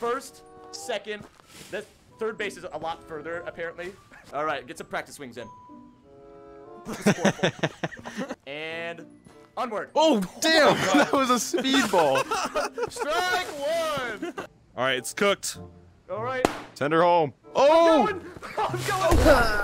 first, second. The third base is a lot further, apparently. All right, get some practice swings in. and onward. Oh, oh damn! that was a speedball. Strike one. All right, it's cooked. All right. Tender home. Oh! I'm going. No!